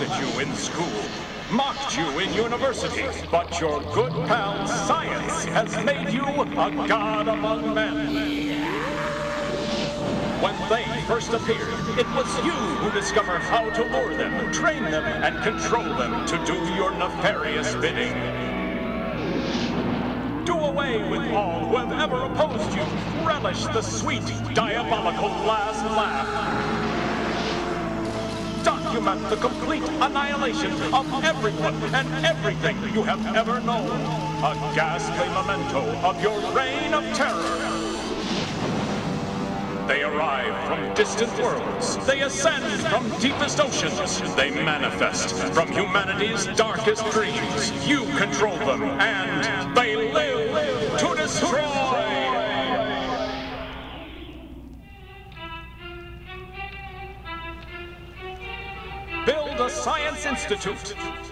Laughed at you in school, mocked you in university, but your good pal science has made you a god among men. When they first appeared, it was you who discovered how to lure them, train them, and control them to do your nefarious bidding. Do away with all who have ever opposed you. Relish the sweet, diabolical last laugh document the complete annihilation of everyone and everything you have ever known. A ghastly memento of your reign of terror. They arrive from distant worlds. They ascend from deepest oceans. They manifest from humanity's darkest dreams. You control them, and they live to destroy. Institute.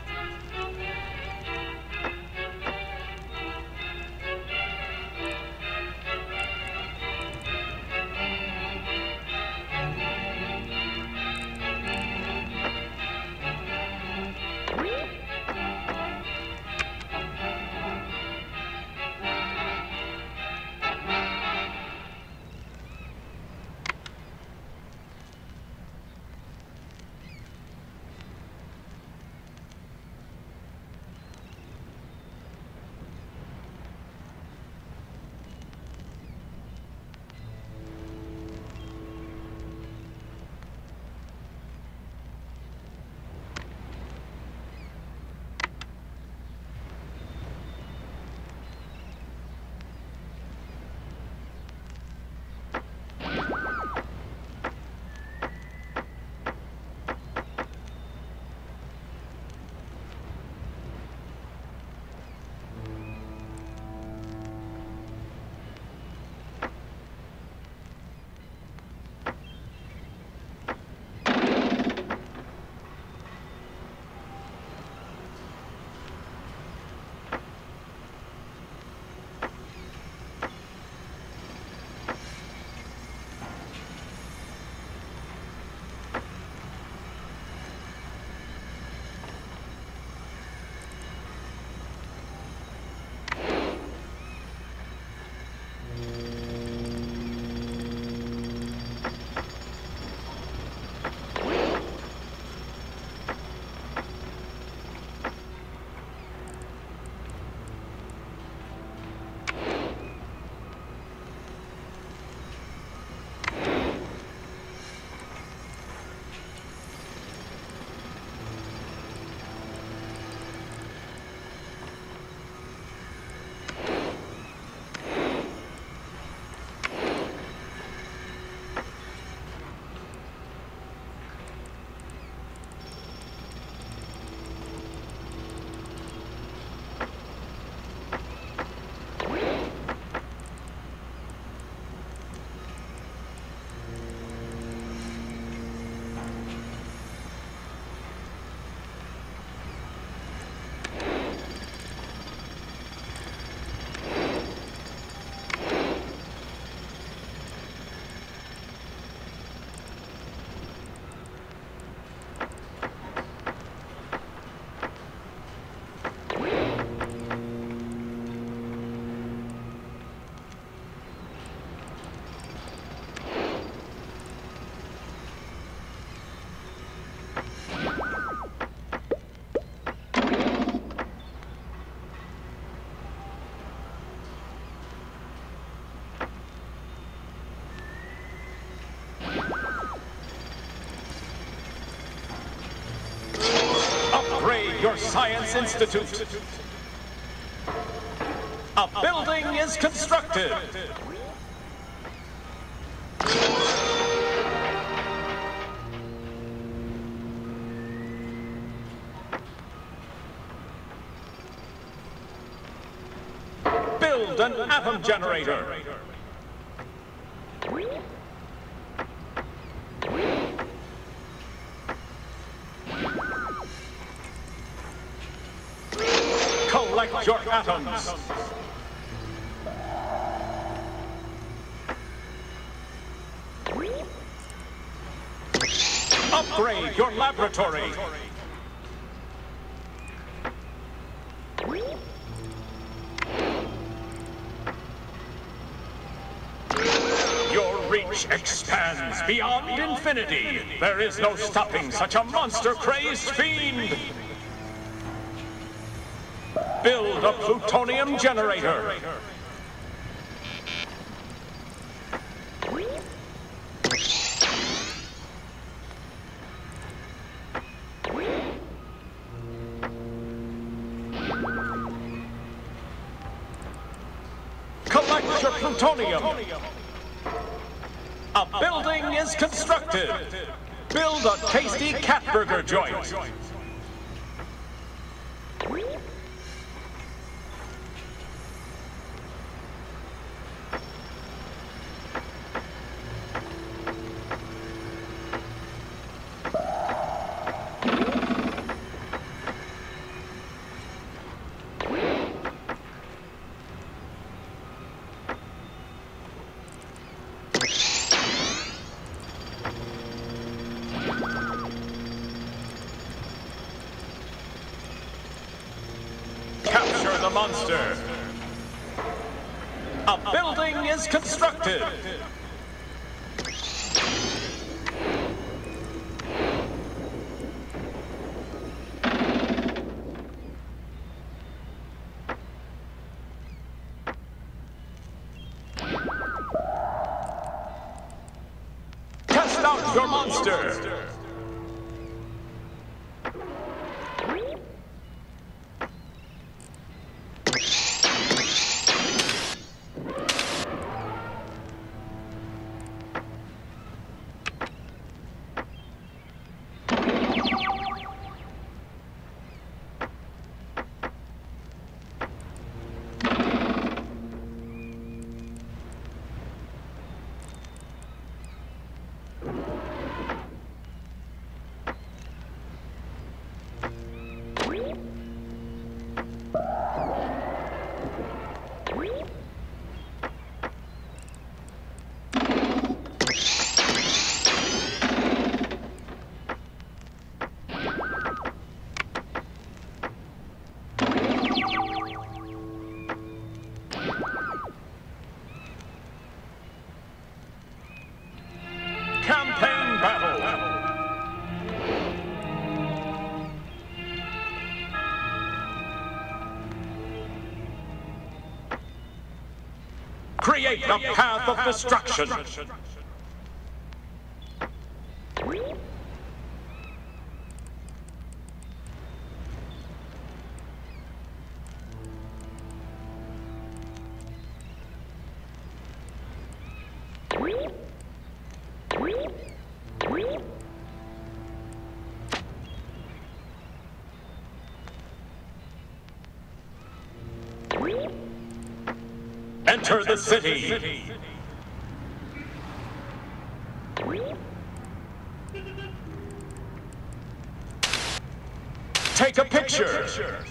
Science institute. A building is constructed. Build an atom generator. Your atoms. Upgrade your laboratory. Your reach expands beyond infinity. There is no stopping such a monster-crazed fiend. Build a plutonium generator. Collect your plutonium. A building is constructed. Build a tasty cat burger joint. Capture the monster. A building is constructed. Test out your monster. Create a path of destruction. Enter the city. Take a picture.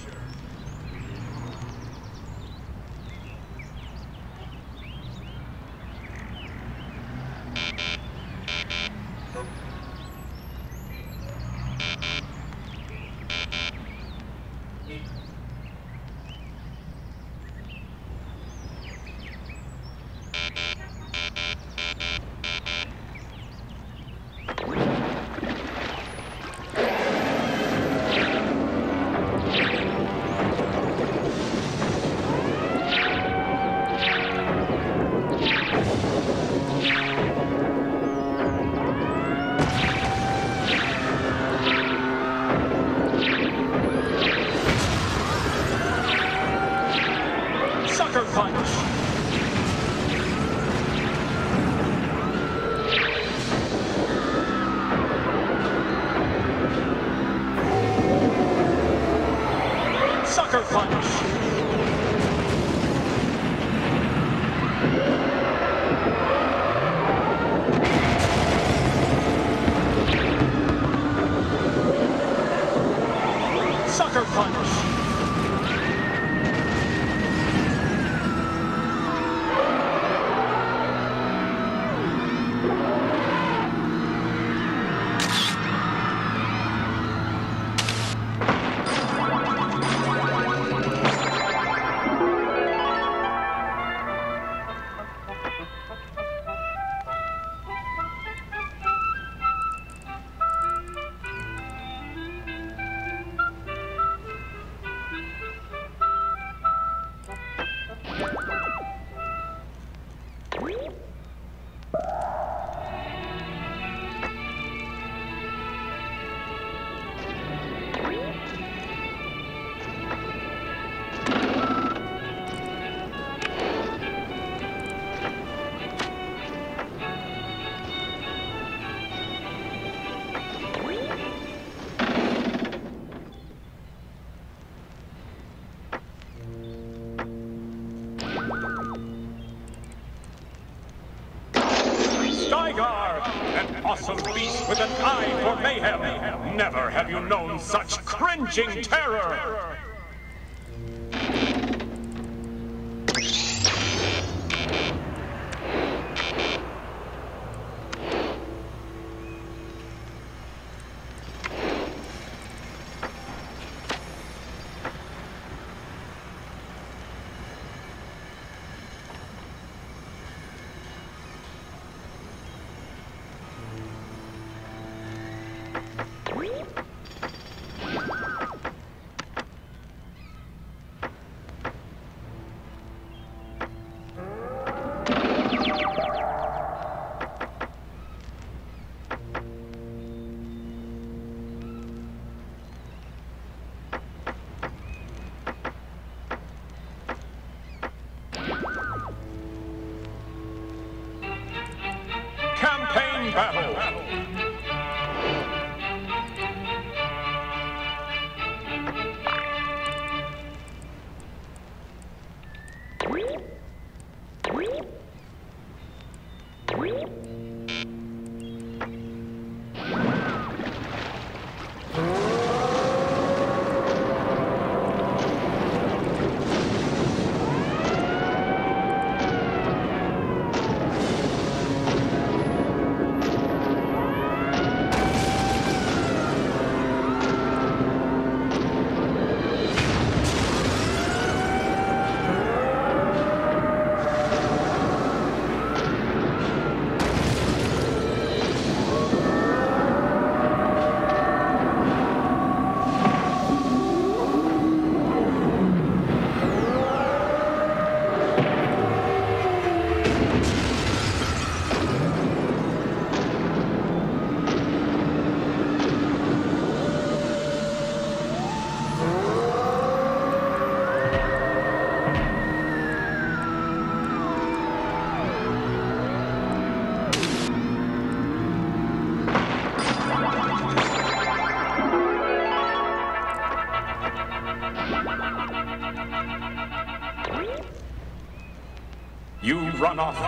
Awesome beast with an eye for mayhem. Never have you known such cringing terror.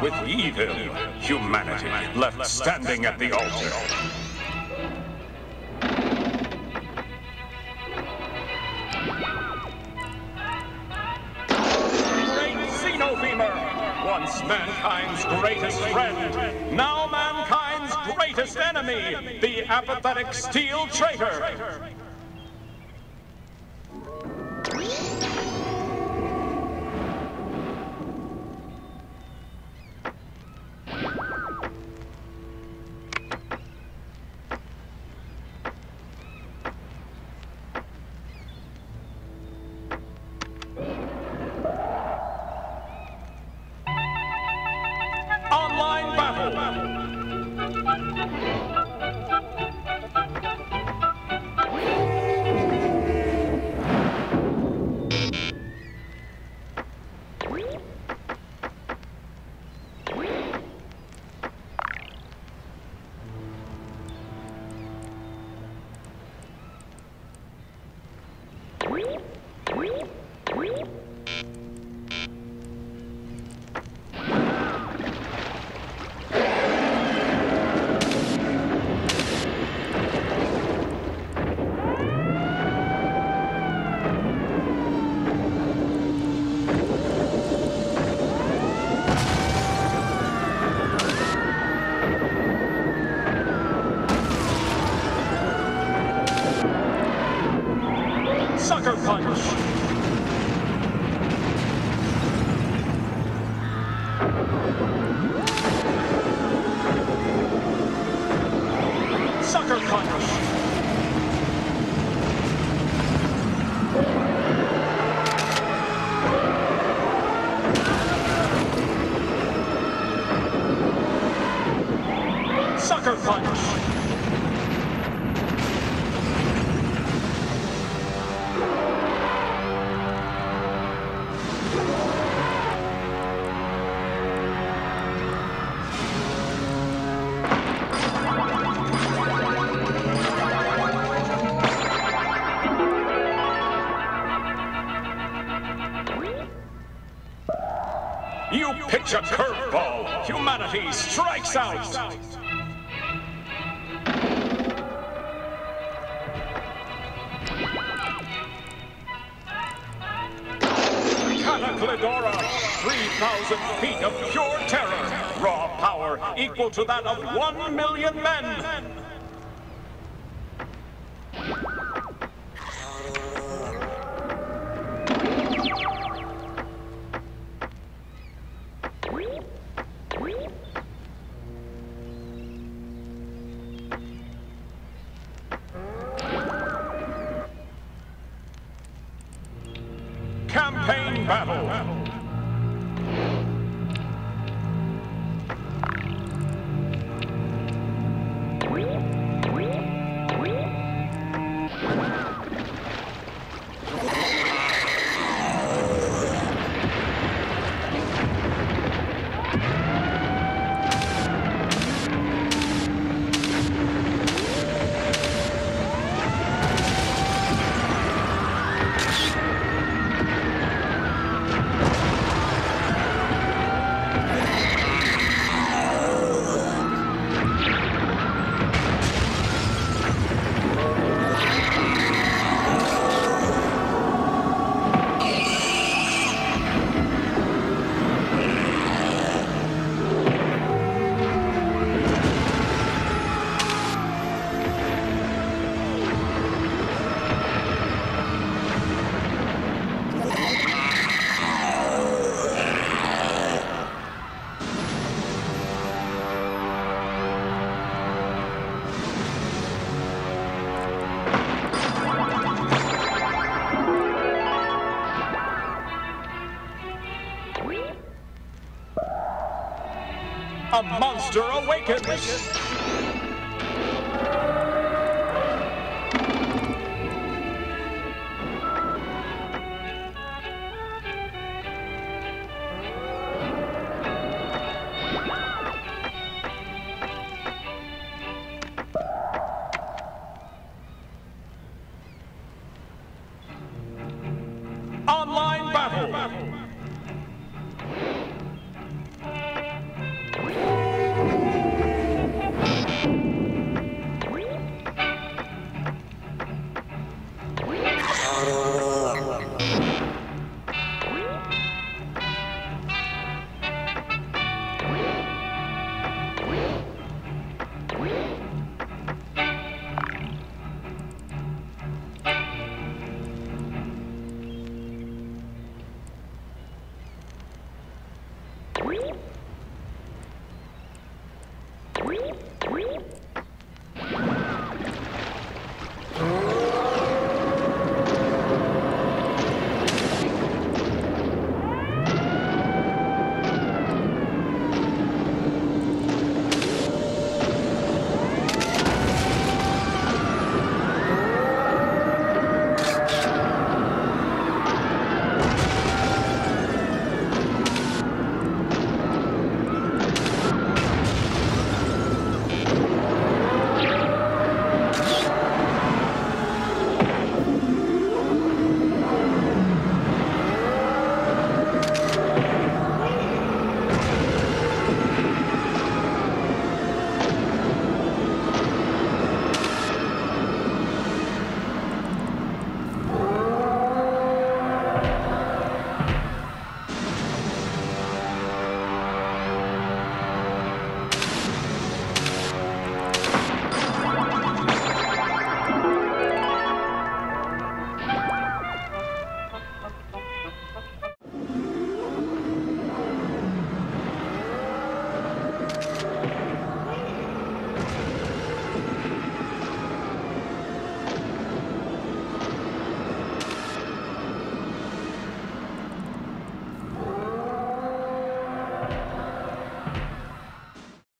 With evil, humanity left standing at the altar. Once mankind's greatest friend, now mankind's greatest enemy, the apathetic steel traitor. You a curveball. Humanity strikes out. Cataclydora, 3,000 feet of pure terror. Raw power equal to that of one million men. Monster awakens!